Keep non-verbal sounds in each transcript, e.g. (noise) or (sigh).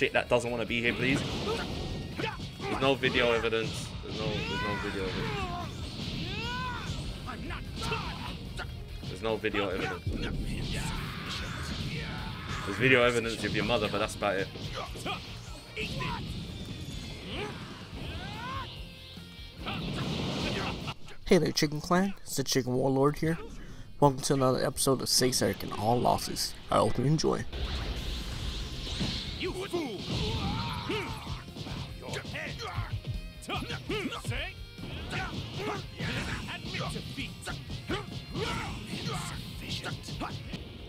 shit that doesn't want to be here, please. There's no video evidence. There's no, there's no video evidence. There's no video evidence. There's video evidence of your mother, but that's about it. Hey there, Chicken Clan. It's the Chicken Warlord here. Welcome to another episode of Six Eric and All Losses. I hope you enjoy.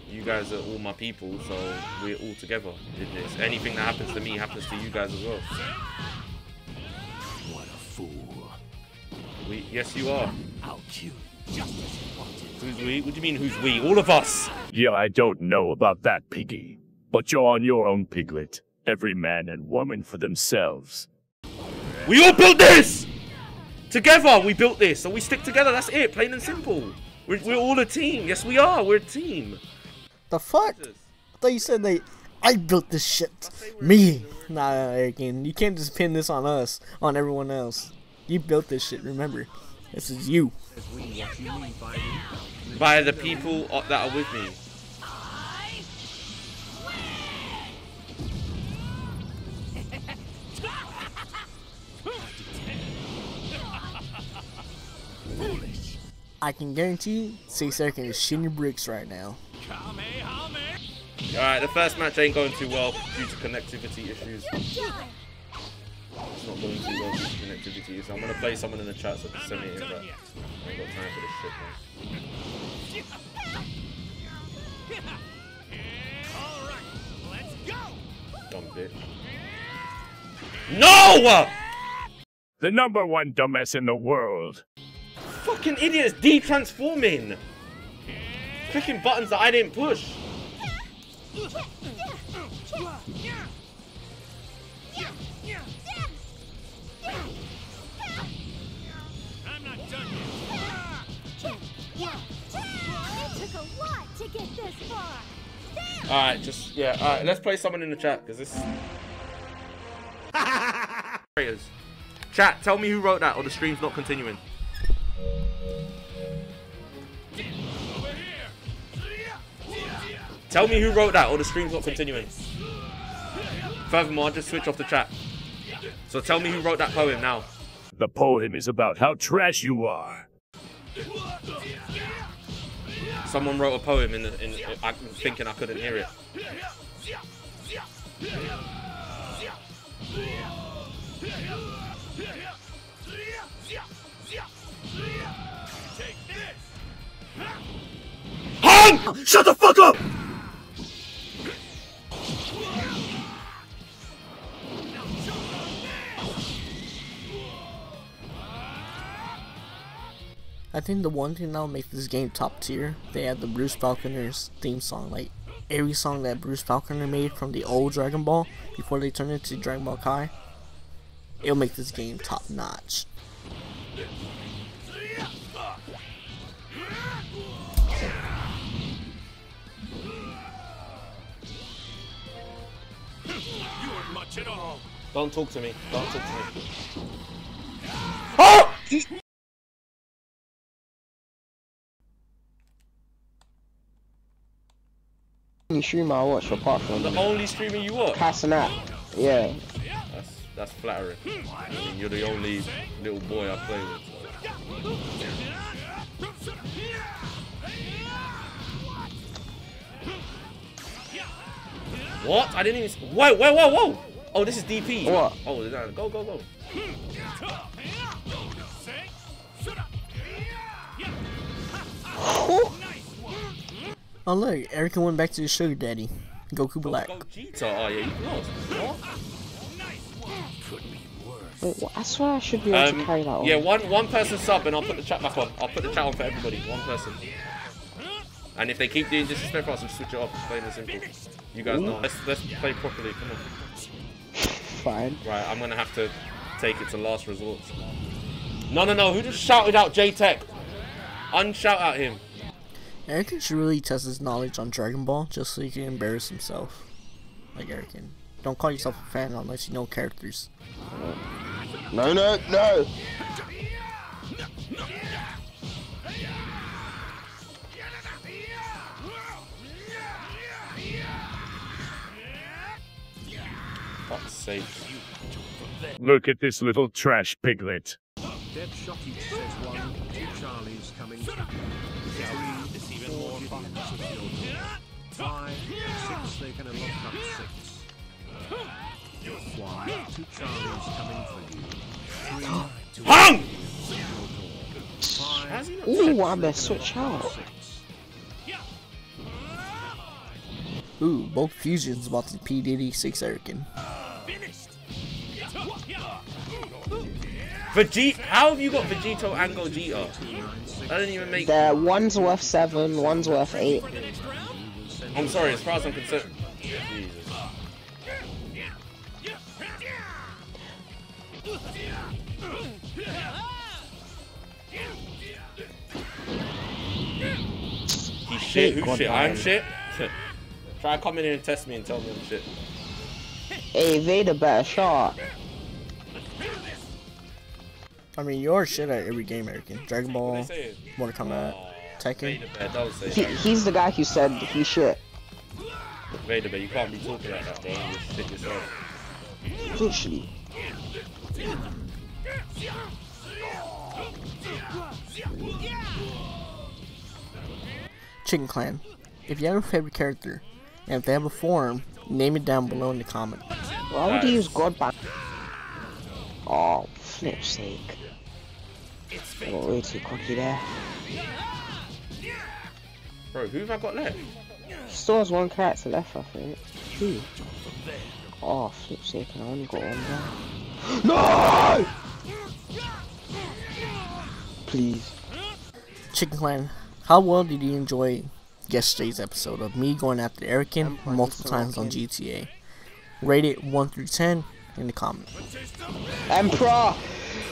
You guys are all my people, so we're all together in this. Anything that happens to me happens to you guys as well. What a fool! We, yes, you are. I'll kill you just as you. Who's we? What do you mean, who's we? All of us! Yeah, I don't know about that, Piggy. But you're on your own, Piglet. Every man and woman for themselves. We all built this! Together, we built this, so we stick together. That's it, plain and simple. We're, we're all a team. Yes, we are. We're a team. The fuck? I thought you said they. I built this shit. Me. Nah, Eric, you can't just pin this on us, on everyone else. You built this shit, remember. This is you. By the people uh, that are with me. I can guarantee you, Six Eric is shitting your bricks right now. Alright, the first match ain't going too well due to connectivity issues. It's not going too well due to connectivity issues. I'm gonna play someone in the chat so they can send me an invite. I ain't got time for this shit, man. All right, let's go. Dumb bitch. No! The number one dumbass in the world. Fucking idiots de-transforming! Clicking buttons that I didn't push. I'm not done yet. It took a lot to get this far. Alright, just, yeah, alright, let's play someone in the chat, because this... (laughs) Creators. Chat, tell me who wrote that, or the stream's not continuing. Tell me who wrote that, or the stream's not continuing. Furthermore, I'll just switch off the chat. So tell me who wrote that poem now. The poem is about how trash you are. Someone wrote a poem in, the, in I'm thinking I couldn't hear it. Hang! Shut the fuck up! I think the one thing that'll make this game top tier, they had the Bruce Faulconer's theme song. Like, every song that Bruce Falconer made from the old Dragon Ball, before they turned it to Dragon Ball Kai, it'll make this game top notch. You much at all. Don't talk to me. Don't talk to me. Oh! (laughs) only streamer I watch apart from The only streamer you watch? passing out. Yeah. That's, that's flattering. I mean, you're the only little boy I play with. What? I didn't even. Whoa, whoa, whoa, whoa! Oh, this is DP. What? Oh, go, go, go. Say, shut up. Oh look, Erica went back to his sugar daddy, Goku Black. Go Vegeta. Oh, yeah, you lost. Wait, what? I swear I should be able to carry that Um, on. yeah, one one person sub and I'll put the chat back on. I'll put the chat on for everybody. One person. And if they keep doing disrespectful, I'll just switch it off. Plain and simple. You guys know. Let's let's play properly. Come on. Fine. Right, I'm gonna have to take it to last resort. No, no, no. Who just shouted out J Tech? Unshout at him. Erica should really test his knowledge on Dragon Ball just so he can embarrass himself. Like Erican. Don't call yourself a fan unless you know characters. No, no, no! Fuck's sake. Look at this little trash piglet. Dead Shotty says one, Charlies coming through. Three, four Gideons at. Five, six, they can unlock up six. One, two Charlies coming for you. Three, two Hung! Gideons at your door. Five, Ooh, I'm gonna switch out. Ooh, both fusions about the P Diddy Six Erican. Vegeta. How have you got Vegito and Gogeta? That didn't even make. The one's worth seven, one's worth eight. I'm sorry. As far as I'm concerned. Jesus. He's shit. Who's shit? I'm shit. (laughs) Try coming in and test me and tell me I'm shit. Hey, Vader better shot. I mean, you're shit at every game, Erican. Dragon Ball, they saying? Mortal Kombat, Oh, Tekken. Vader Bear does say He, he's the guy who said he shit. Vader Bear, you can't be talking like that, bro. You're shit yourself. Literally. Chicken Clan. If you have a favorite character, and if they have a form, name it down below in the comment. Why would he use God ban? Oh, flip's sake. I got way too cocky there. Bro, who have I got left? Still has one character left, I think. Who? Oh, flip's sake, and I only got one there. (gasps) No! Please. Chicken Clan, how well did you enjoy yesterday's episode of me going after Erican Empire multiple times on GTA? Rate it 1 through 10 in the comments. Emperor!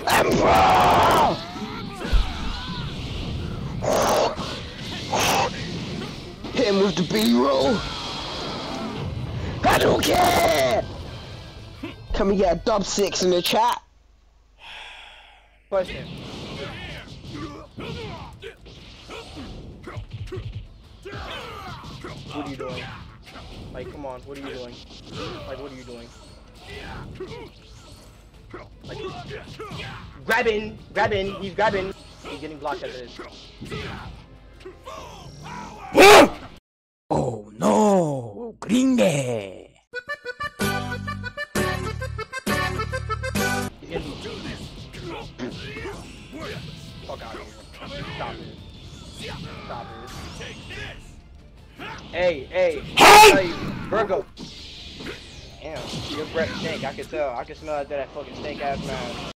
Emperor! Hit him with the B-roll! I don't care! Can we get a dub six in the chat? Question. What are you doing? Like, come on, what are you doing? Like, what are you doing? Like, grabbing, grabbing, he's grabbing. He's getting blocked at this. Oh no, gringe! Fuck out of here. Stop it. Stop it. Hey, hey, hey, Virgo. Damn, your breath stink. I can tell. I can smell that, that fucking stink ass man.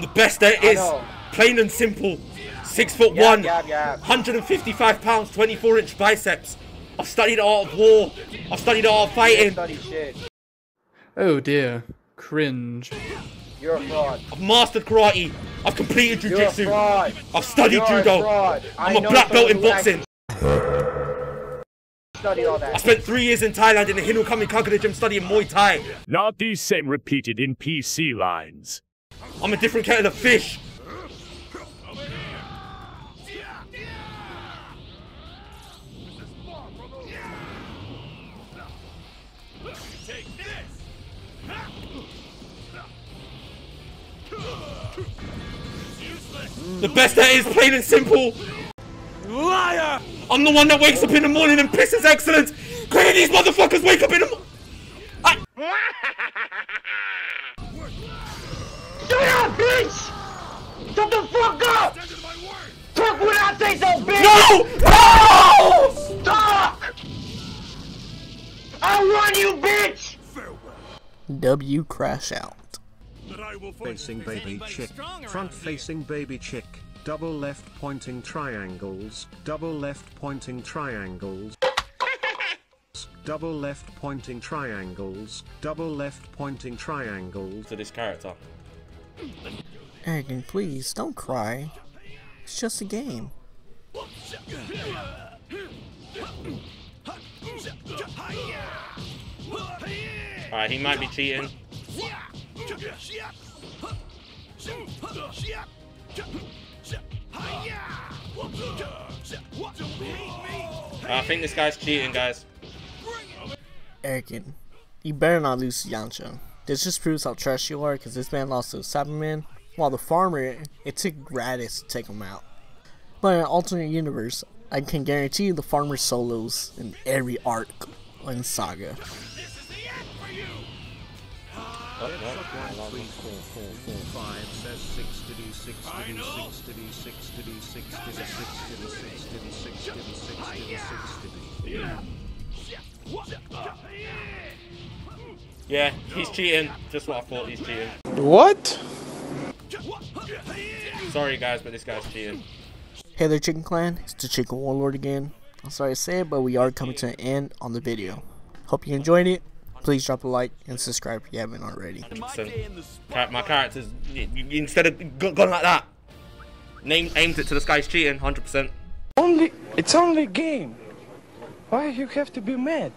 The best there I is, know. plain and simple. Six foot Yap, one, yap, yap. 155 pounds, 24 inch biceps. I've studied the art of war. I've studied the art of fighting. Oh dear. Cringe. You're a fraud. I've mastered karate. I've completed You're a jujitsu. fraud. I've studied You're a judo. fraud. I I'm a black belt in boxing. (laughs) Studied all I spent three years in Thailand in the Hinu Kami gym studying Muay Thai. Not these same repeated in PC lines. I'm a different kettle of fish. The best there is, plain and simple. Liar! I'm the one that wakes up in the morning and pisses excellence. Clearly these motherfuckers wake up in the morning. Shut up, bitch! Shut the fuck up! Talk when I say so, bitch! No! No! Talk! I want you, bitch! W crash out. Facing baby chick. Front facing baby chick. Double left pointing triangles. Double left pointing triangles. (laughs) Double left pointing triangles. Double left pointing triangles. To this character. Erican, please, don't cry. It's just a game. Alright, he might be cheating. I think this guy's cheating, guys. Erikin, you better not lose to Yamcha. This just proves how trash you are because this man lost to Saibaman, while the farmer, it took Raditz to take him out. But in an alternate universe, I can guarantee the farmer solos in every arc in Saga. Five says 60 60 60 60 60 60 60 60 Yeah, he's cheating. Just what I thought, he's cheating. What? Sorry, guys, but this guy's cheating. Hey there Chicken Clan, it's the Chicken Warlord again. I'm sorry to say it, but we are coming to an end on the video. Hope you enjoyed it. Please drop a like and subscribe if you haven't already. 100%. My character's y- y- instead of go- gone like that, name aimed it to this guy's cheating. 100%. Only it's only game. Why you have to be mad?